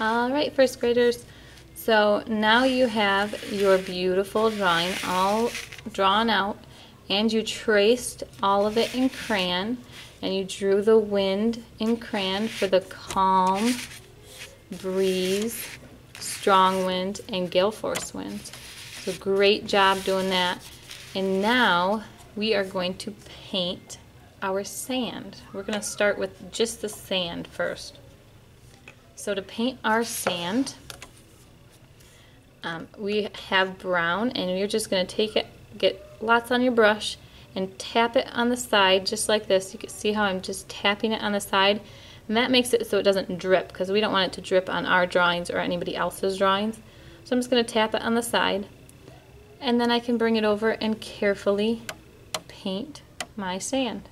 All right, first graders. So now you have your beautiful drawing all drawn out and you traced all of it in crayon and you drew the wind in crayon for the calm breeze, strong wind, and gale force winds. So great job doing that. And now we are going to paint our sand. We're going to start with just the sand first. So to paint our sand, um, we have brown and you're just going to take it, get lots on your brush and tap it on the side just like this. You can see how I'm just tapping it on the side and that makes it so it doesn't drip because we don't want it to drip on our drawings or anybody else's drawings. So I'm just going to tap it on the side and then I can bring it over and carefully paint my sand.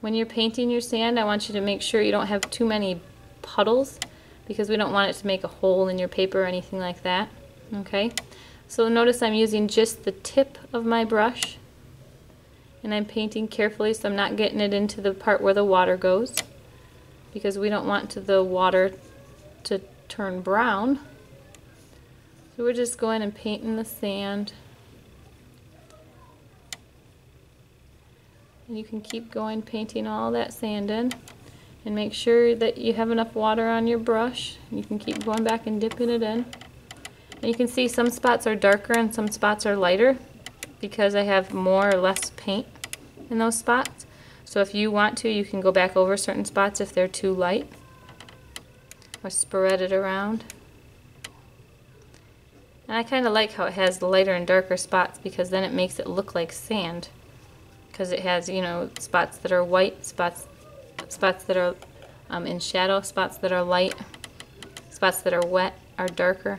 When you're painting your sand, I want you to make sure you don't have too many puddles because we don't want it to make a hole in your paper or anything like that. Okay, so notice I'm using just the tip of my brush and I'm painting carefully so I'm not getting it into the part where the water goes because we don't want to the water to turn brown. So we're just going and painting the sand. And you can keep going painting all that sand in and make sure that you have enough water on your brush. You can keep going back and dipping it in. And you can see some spots are darker and some spots are lighter because I have more or less paint in those spots. So if you want to, you can go back over certain spots if they're too light or spread it around. And I kind of like how it has the lighter and darker spots because then it makes it look like sand. Because it has, you know, spots that are white, spots, spots that are um, in shadow, spots that are light, spots that are wet are darker.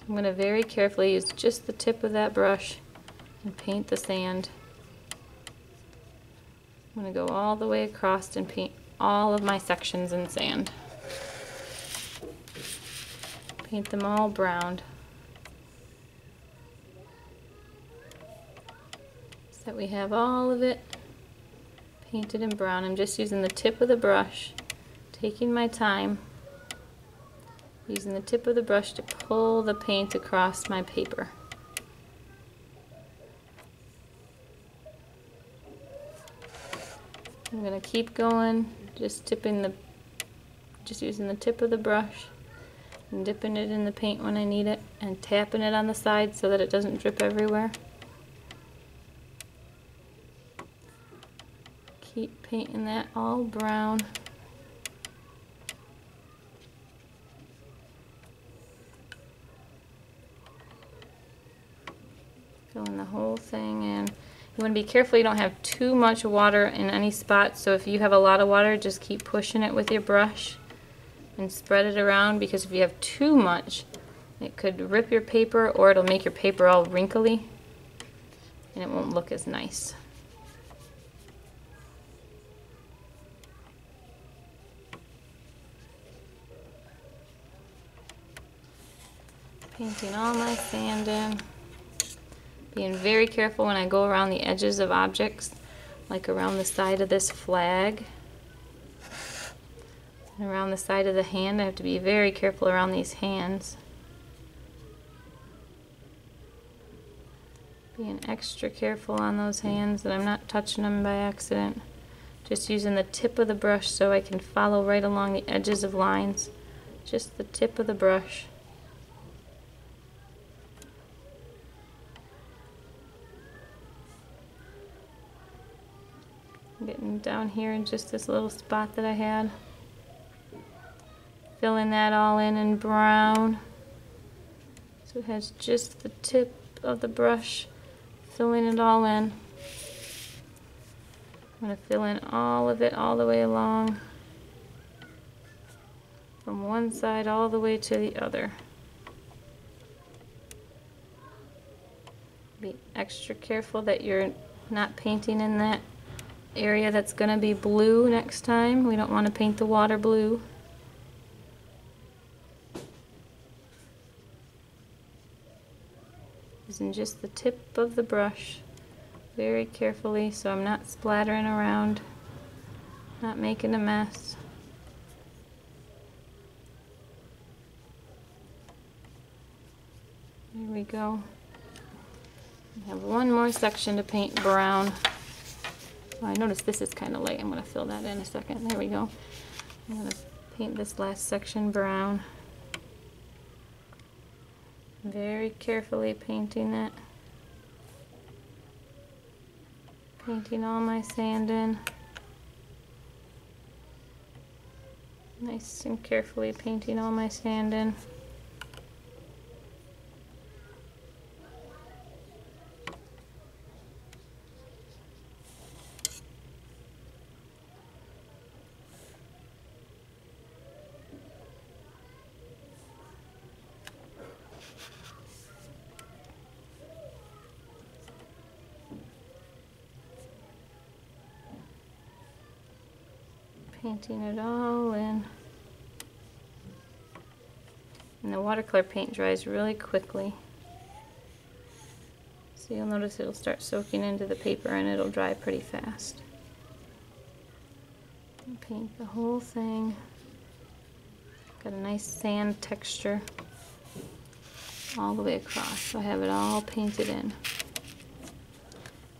I'm going to very carefully use just the tip of that brush and paint the sand. I'm going to go all the way across and paint all of my sections in sand. Paint them all brown. So that we have all of it painted in brown. I'm just using the tip of the brush, taking my time, using the tip of the brush to pull the paint across my paper. I'm going to keep going, just tipping the, just using the tip of the brush and dipping it in the paint when I need it and tapping it on the side so that it doesn't drip everywhere. Keep painting that all brown. Filling the whole thing in. You want to be careful you don't have too much water in any spot. So if you have a lot of water, just keep pushing it with your brush and spread it around because if you have too much, it could rip your paper or it'll make your paper all wrinkly and it won't look as nice. Painting all my sand in. Being very careful when I go around the edges of objects, like around the side of this flag. And around the side of the hand, I have to be very careful around these hands. Being extra careful on those hands that I'm not touching them by accident. Just using the tip of the brush so I can follow right along the edges of lines. Just the tip of the brush. Getting down here in just this little spot that I had. Filling that all in in brown. So it has just the tip of the brush filling it all in. I'm going to fill in all of it all the way along from one side all the way to the other. Be extra careful that you're not painting in that area that's going to be blue next time. We don't want to paint the water blue. Using just the tip of the brush very carefully so I'm not splattering around, not making a mess. There we go. We have one more section to paint brown. I noticed this is kind of light. I'm going to fill that in a second. There we go. I'm going to paint this last section brown. Very carefully painting it. Painting all my sand in. Nice and carefully painting all my sand in. Painting it all in. And the watercolor paint dries really quickly. So you'll notice it'll start soaking into the paper and it'll dry pretty fast. And paint the whole thing. Got a nice sand texture all the way across. So I have it all painted in.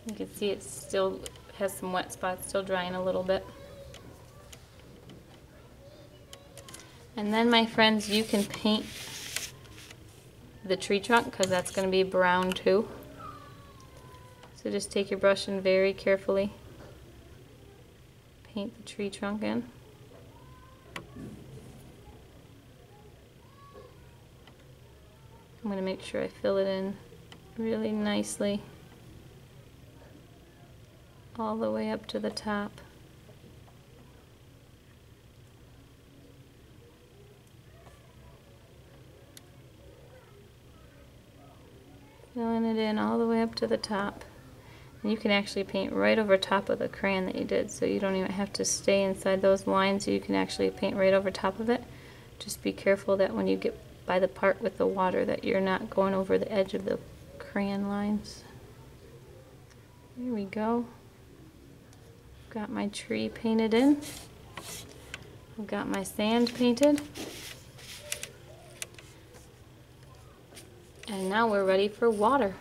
You can see it still has some wet spots, still drying a little bit. And then my friends, you can paint the tree trunk because that's going to be brown too. So just take your brush and very carefully paint the tree trunk in. I'm going to make sure I fill it in really nicely all the way up to the top. Filling it in all the way up to the top. And you can actually paint right over top of the crayon that you did, so you don't even have to stay inside those lines. You can actually paint right over top of it. Just be careful that when you get by the part with the water that you're not going over the edge of the crayon lines. There we go. Got my tree painted in. I've got my sand painted. And now we're ready for water.